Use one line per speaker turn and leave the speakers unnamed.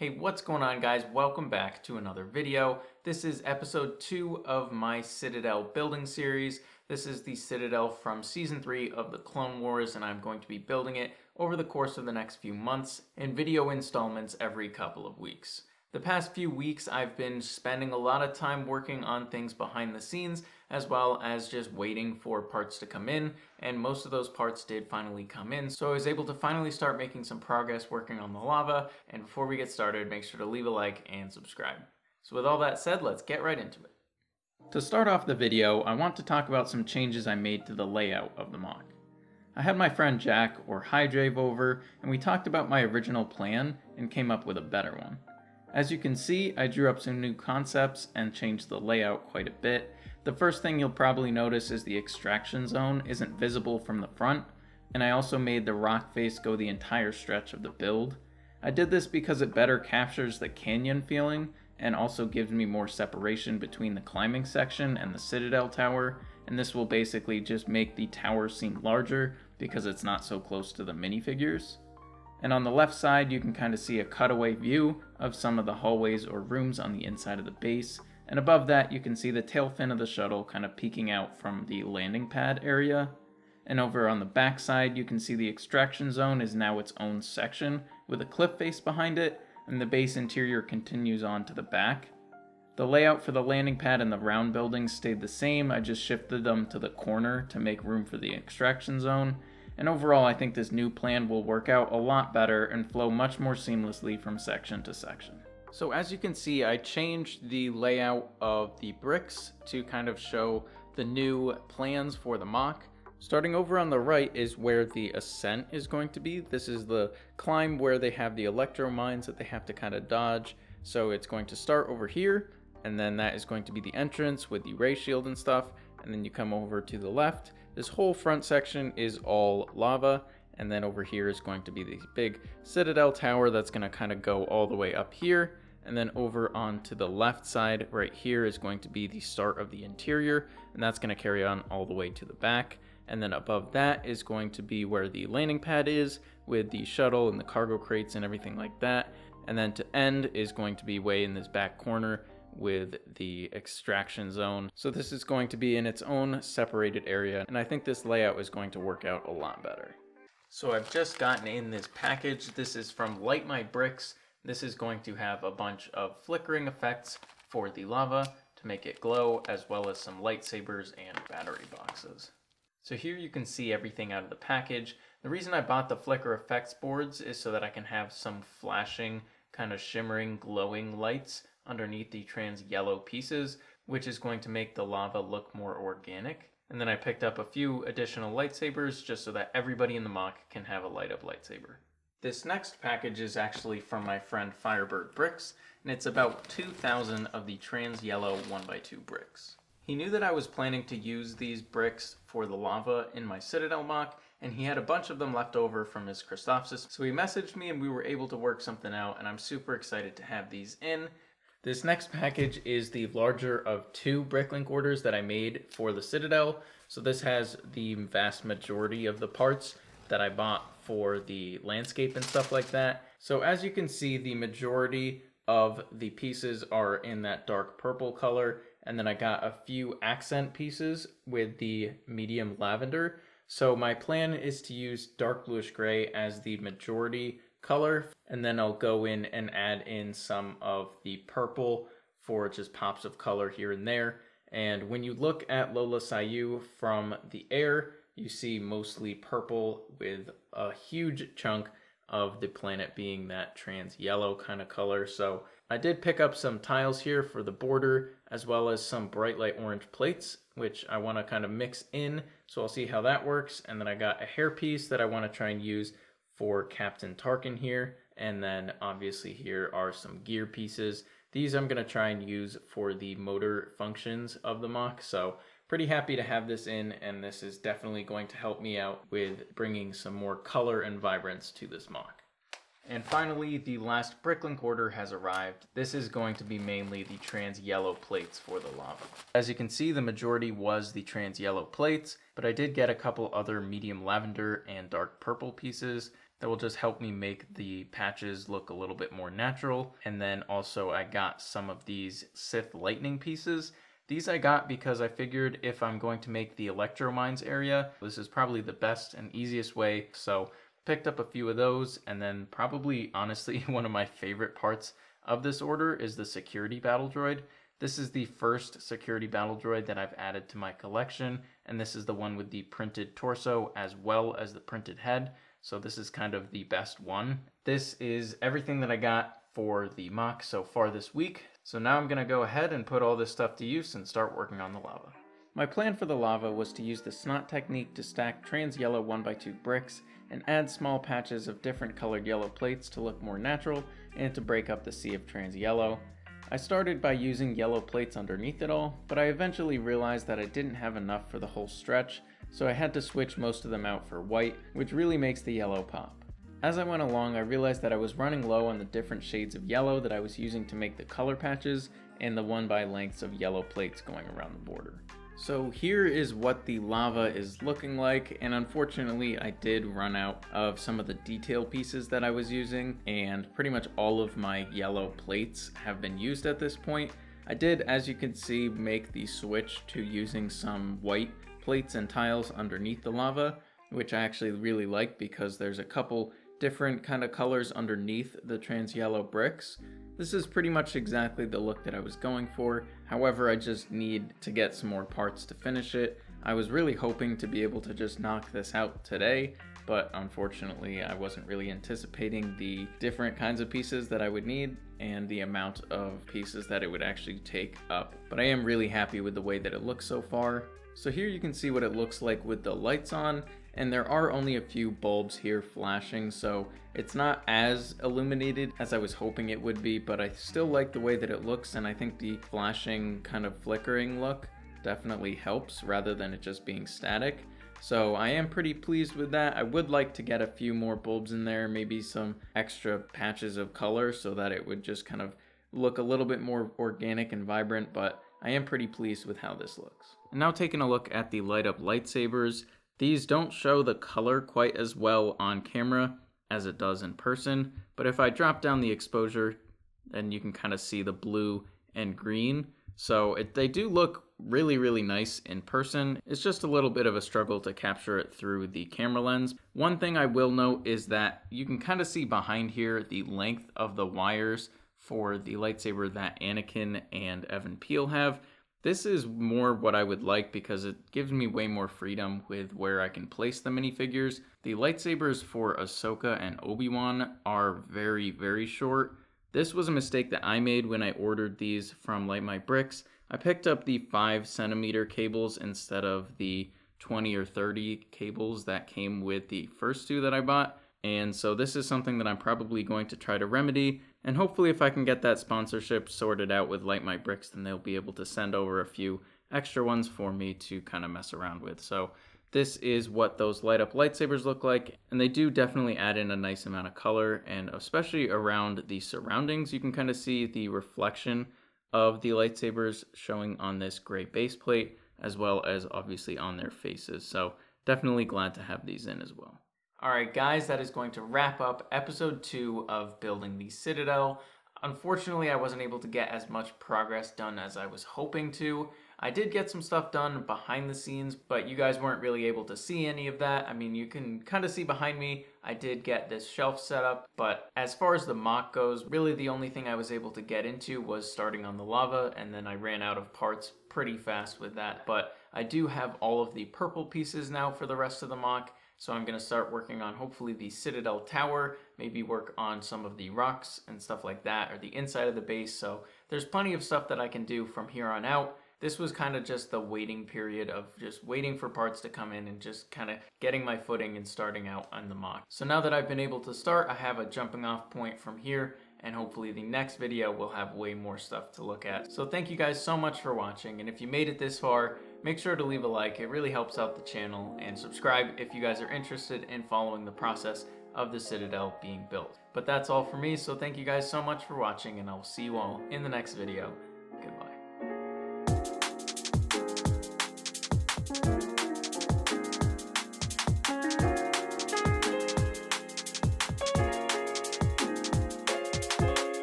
Hey, what's going on guys? Welcome back to another video. This is episode 2 of my Citadel building series. This is the Citadel from season 3 of the Clone Wars and I'm going to be building it over the course of the next few months in video installments every couple of weeks. The past few weeks, I've been spending a lot of time working on things behind the scenes, as well as just waiting for parts to come in, and most of those parts did finally come in, so I was able to finally start making some progress working on the lava, and before we get started, make sure to leave a like and subscribe. So with all that said, let's get right into it. To start off the video, I want to talk about some changes I made to the layout of the MOC. I had my friend Jack, or Hydrave, over, and we talked about my original plan and came up with a better one. As you can see, I drew up some new concepts and changed the layout quite a bit. The first thing you'll probably notice is the extraction zone isn't visible from the front, and I also made the rock face go the entire stretch of the build. I did this because it better captures the canyon feeling and also gives me more separation between the climbing section and the Citadel Tower, and this will basically just make the tower seem larger because it's not so close to the minifigures. And on the left side, you can kind of see a cutaway view of some of the hallways or rooms on the inside of the base. And above that, you can see the tail fin of the shuttle kind of peeking out from the landing pad area. And over on the back side, you can see the extraction zone is now its own section with a cliff face behind it, and the base interior continues on to the back. The layout for the landing pad and the round buildings stayed the same, I just shifted them to the corner to make room for the extraction zone, and overall I think this new plan will work out a lot better and flow much more seamlessly from section to section. So as you can see, I changed the layout of the bricks to kind of show the new plans for the MOC. Starting over on the right is where the ascent is going to be. This is the climb where they have the electro mines that they have to kind of dodge. So it's going to start over here, and then that is going to be the entrance with the ray shield and stuff. And then you come over to the left, this whole front section is all lava, and then over here is going to be the big Citadel Tower that's going to kind of go all the way up here, and then over onto the left side right here is going to be the start of the interior, and that's going to carry on all the way to the back. And then above that is going to be where the landing pad is with the shuttle and the cargo crates and everything like that. And then to end is going to be way in this back corner with the extraction zone. So this is going to be in its own separated area, and I think this layout is going to work out a lot better. So I've just gotten in this package. This is from Light My Bricks. This is going to have a bunch of flickering effects for the lava to make it glow, as well as some lightsabers and battery boxes. So here you can see everything out of the package. The reason I bought the flicker effects boards is so that I can have some flashing, kind of shimmering, glowing lights underneath the trans yellow pieces, which is going to make the lava look more organic. And then I picked up a few additional lightsabers just so that everybody in the MOC can have a light up lightsaber. This next package is actually from my friend Firebird Bricks, and it's about 2,000 of the trans yellow 1x2 bricks. He knew that I was planning to use these bricks for the lava in my Citadel MOC, and he had a bunch of them left over from his Christophsis, so he messaged me and we were able to work something out, and I'm super excited to have these in. This next package is the larger of two Bricklink orders that I made for the Citadel. So this has the vast majority of the parts that I bought for the landscape and stuff like that. So as you can see, the majority of the pieces are in that dark purple color. And then I got a few accent pieces with the medium lavender. So my plan is to use dark bluish gray as the majority color and then I'll go in and add in some of the purple for just pops of color here and there. And when you look at Lola Sayu from the air, you see mostly purple with a huge chunk of the planet being that trans yellow kind of color. So I did pick up some tiles here for the border as well as some bright light orange plates, which I want to kind of mix in. So I'll see how that works. And then I got a hairpiece that I want to try and use for Captain Tarkin here. And then obviously here are some gear pieces. These I'm going to try and use for the motor functions of the MOC. So pretty happy to have this in and this is definitely going to help me out with bringing some more color and vibrance to this MOC. And finally, the last Bricklink order has arrived. This is going to be mainly the trans yellow plates for the lava. As you can see, the majority was the trans yellow plates, but I did get a couple other medium lavender and dark purple pieces that will just help me make the patches look a little bit more natural. And then also I got some of these Sith lightning pieces. These I got because I figured if I'm going to make the Electromines area, this is probably the best and easiest way. So picked up a few of those and then probably honestly one of my favorite parts of this order is the security battle droid. This is the first security battle droid that I've added to my collection, and this is the one with the printed torso as well as the printed head. So this is kind of the best one. This is everything that I got for the MOC so far this week. So now I'm gonna go ahead and put all this stuff to use and start working on the lava. My plan for the lava was to use the SNOT technique to stack trans yellow 1x2 bricks and add small patches of different colored yellow plates to look more natural and to break up the sea of trans yellow. I started by using yellow plates underneath it all, but I eventually realized that I didn't have enough for the whole stretch, so I had to switch most of them out for white, which really makes the yellow pop. As I went along, I realized that I was running low on the different shades of yellow that I was using to make the color patches and the one by lengths of yellow plates going around the border. So here is what the lava is looking like, and unfortunately I did run out of some of the detail pieces that I was using, and pretty much all of my yellow plates have been used at this point. I did, as you can see, make the switch to using some white plates and tiles underneath the lava, which I actually really like because there's a couple different kind of colors underneath the trans yellow bricks. This is pretty much exactly the look that I was going for. However, I just need to get some more parts to finish it. I was really hoping to be able to just knock this out today, but unfortunately I wasn't really anticipating the different kinds of pieces that I would need and the amount of pieces that it would actually take up. But I am really happy with the way that it looks so far. So here you can see what it looks like with the lights on and there are only a few bulbs here flashing so it's not as illuminated as I was hoping it would be but I still like the way that it looks and I think the flashing kind of flickering look definitely helps rather than it just being static. So I am pretty pleased with that. I would like to get a few more bulbs in there, maybe some extra patches of color so that it would just kind of look a little bit more organic and vibrant, but I am pretty pleased with how this looks. And now taking a look at the light up lightsabers, these don't show the color quite as well on camera as it does in person, but if I drop down the exposure, then you can kind of see the blue and green. So it, they do look really, really nice in person. It's just a little bit of a struggle to capture it through the camera lens. One thing I will note is that you can kind of see behind here the length of the wires for the lightsaber that Anakin and Even Piell have. This is more what I would like because it gives me way more freedom with where I can place the minifigures. The lightsabers for Ahsoka and Obi-Wan are very, very short. This was a mistake that I made when I ordered these from Light My Bricks. I picked up the 5 centimeter cables instead of the 20 or 30 cables that came with the first two that I bought. And so this is something that I'm probably going to try to remedy. And hopefully if I can get that sponsorship sorted out with Light My Bricks, then they'll be able to send over a few extra ones for me to kind of mess around with. So this is what those light up lightsabers look like. And they do definitely add in a nice amount of color. And especially around the surroundings, you can kind of see the reflection of the lightsabers showing on this gray base plate, as well as obviously on their faces. So definitely glad to have these in as well. Alright guys, that is going to wrap up episode 2 of Building the Citadel. Unfortunately, I wasn't able to get as much progress done as I was hoping to. I did get some stuff done behind the scenes, but you guys weren't really able to see any of that. I mean, you can kind of see behind me, I did get this shelf set up, but as far as the MOC goes, really the only thing I was able to get into was starting on the lava, and then I ran out of parts pretty fast with that. But I do have all of the purple pieces now for the rest of the MOC, so I'm going to start working on hopefully the Citadel Tower, maybe work on some of the rocks and stuff like that, or the inside of the base. So there's plenty of stuff that I can do from here on out. This was kind of just the waiting period of just waiting for parts to come in and just kind of getting my footing and starting out on the MOC. So now that I've been able to start, I have a jumping off point from here and hopefully the next video will have way more stuff to look at. So thank you guys so much for watching and if you made it this far, Make sure to leave a like, it really helps out the channel, and subscribe if you guys are interested in following the process of the Citadel being built. But that's all for me, so thank you guys so much for watching, and I will see you all in the next video. Goodbye.